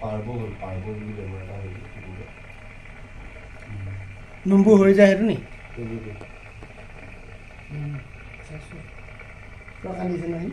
পাৰ্ব হ'ল পাৰ্ব বুলি বেমাৰ এটা হৈ গৈছিল নম্বৰ হৈ যায় সেইটো নি? কালি যেন আহি